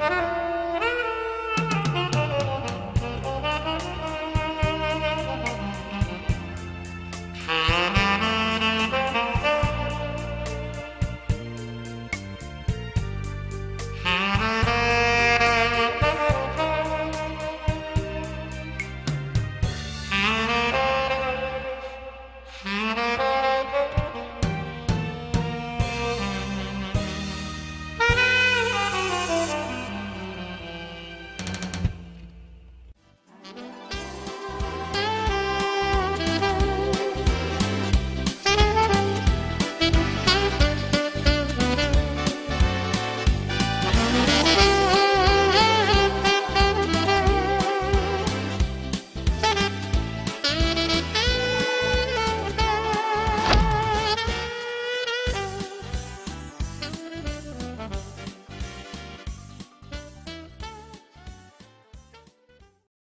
Yeah.